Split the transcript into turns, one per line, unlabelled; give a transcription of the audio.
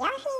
Yahoo!